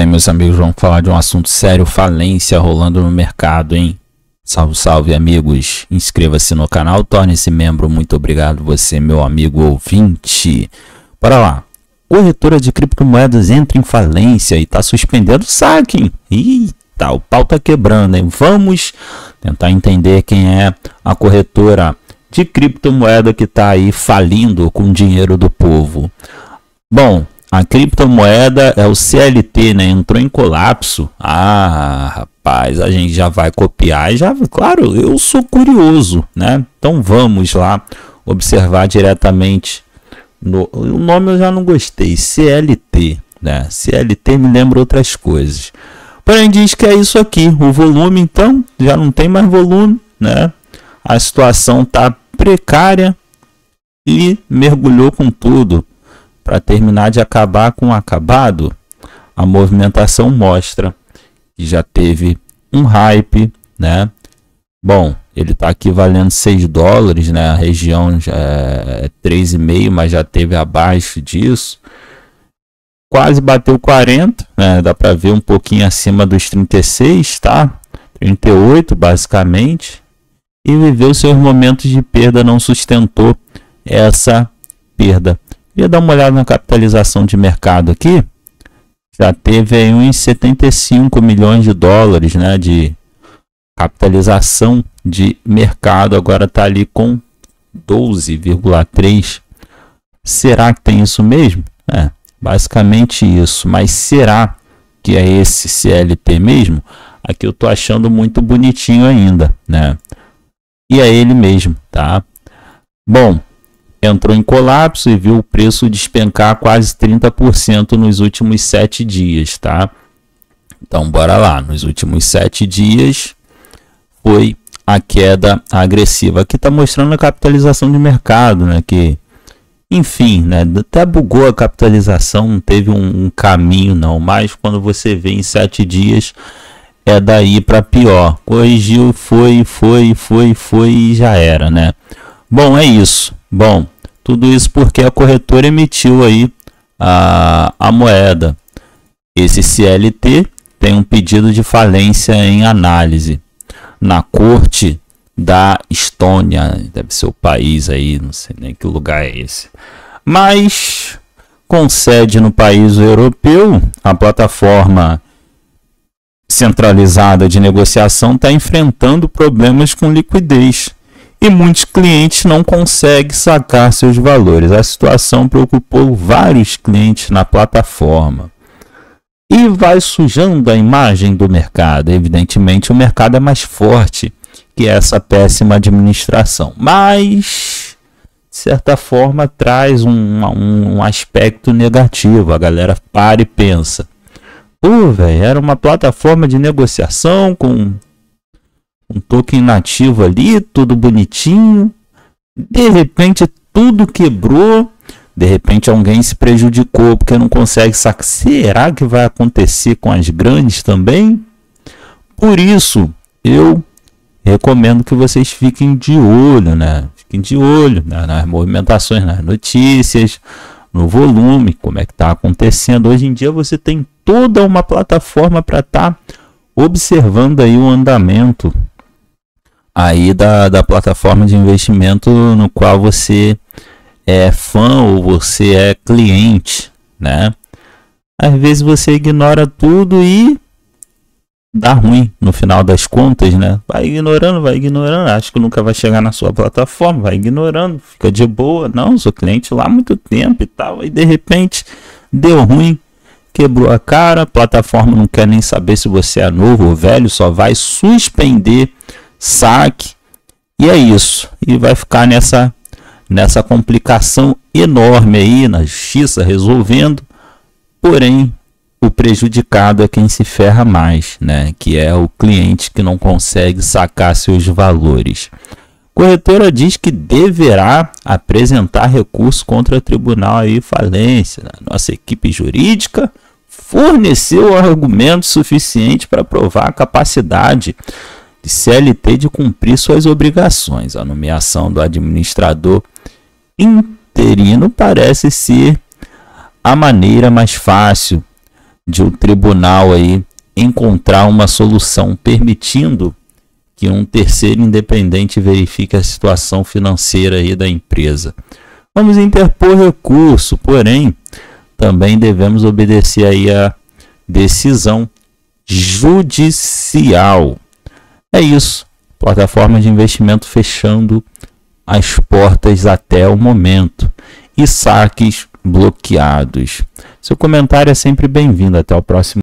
Bem, meus amigos, vamos falar de um assunto sério, falência rolando no mercado, hein? Salve, salve, amigos. Inscreva-se no canal, torne-se membro. Muito obrigado, você, meu amigo ouvinte. Bora lá. Corretora de criptomoedas entra em falência e está suspendendo o saque. Eita, o pau tá quebrando, hein? Vamos tentar entender quem é a corretora de criptomoeda que está aí falindo com o dinheiro do povo. Bom, a criptomoeda é o CLT, né? Entrou em colapso. Ah, rapaz, a gente já vai copiar. Já, claro, eu sou curioso, né? Então vamos lá observar diretamente. No, o nome eu já não gostei. CLT, né? CLT me lembra outras coisas. Porém diz que é isso aqui. O volume, então, já não tem mais volume, né? A situação tá precária e mergulhou com tudo para terminar de acabar com o acabado, a movimentação mostra que já teve um hype, né? Bom, ele está aqui valendo 6 dólares, né? A região já é 3,5, mas já teve abaixo disso. Quase bateu 40, né? Dá para ver um pouquinho acima dos 36, tá? 38 basicamente. E viveu seus momentos de perda, não sustentou essa perda. Queria dar uma olhada na capitalização de mercado aqui. Já teve aí uns 75 milhões de dólares né, de capitalização de mercado. Agora está ali com 12,3. Será que tem isso mesmo? É, basicamente isso. Mas será que é esse CLT mesmo? Aqui eu estou achando muito bonitinho ainda, né? E é ele mesmo, tá? Bom, entrou em colapso e viu o preço despencar quase 30% nos últimos sete dias, tá? Então, bora lá. Nos últimos sete dias foi a queda agressiva. Aqui está mostrando a capitalização de mercado, né? Que, enfim, né? Até bugou a capitalização, não teve um, um caminho, não. Mas quando você vê em sete dias, é daí para pior. Corrigiu, foi, foi, foi, foi e já era, né? Bom, é isso. Bom, tudo isso porque a corretora emitiu aí a, a moeda. Esse CLT tem um pedido de falência em análise na corte da Estônia, deve ser o país aí, não sei nem que lugar é esse. Mas com sede no país europeu, a plataforma centralizada de negociação está enfrentando problemas com liquidez e muitos clientes não conseguem sacar seus valores. A situação preocupou vários clientes na plataforma. E vai sujando a imagem do mercado. Evidentemente, o mercado é mais forte que essa péssima administração. Mas, de certa forma, traz um, um, aspecto negativo. A galera para e pensa. Pô, velho, era uma plataforma de negociação com um token nativo ali, tudo bonitinho. De repente tudo quebrou. De repente alguém se prejudicou porque não consegue sacar. Será que vai acontecer com as grandes também? Por isso, eu recomendo que vocês fiquem de olho, né? Fiquem de olho né? nas movimentações, nas notícias, no volume, como é que está acontecendo. Hoje em dia você tem toda uma plataforma para estar tá observando aí o andamento aí da, da plataforma de investimento no qual você é fã ou você é cliente, né? Às vezes você ignora tudo e dá ruim no final das contas, né? Vai ignorando, vai ignorando, acho que nunca vai chegar na sua plataforma, vai ignorando, fica de boa. Não, sou cliente lá há muito tempo e tal, e de repente deu ruim, quebrou a cara, a plataforma não quer nem saber se você é novo ou velho, só vai suspender saque. E é isso. E vai ficar nessa, nessa complicação enorme aí na justiça resolvendo. Porém, o prejudicado é quem se ferra mais, né? Que é o cliente que não consegue sacar seus valores. Corretora diz que deverá apresentar recurso contra o tribunal aí falência. Nossa equipe jurídica forneceu argumentos suficientes para provar a capacidade de CLT de cumprir suas obrigações. A nomeação do administrador interino parece ser a maneira mais fácil de um tribunal aí encontrar uma solução permitindo que um terceiro independente verifique a situação financeira aí da empresa. Vamos interpor recurso, porém, também devemos obedecer aí a decisão judicial. É isso. Plataforma de investimento fechando as portas até o momento e saques bloqueados. Seu comentário é sempre bem-vindo. Até o próximo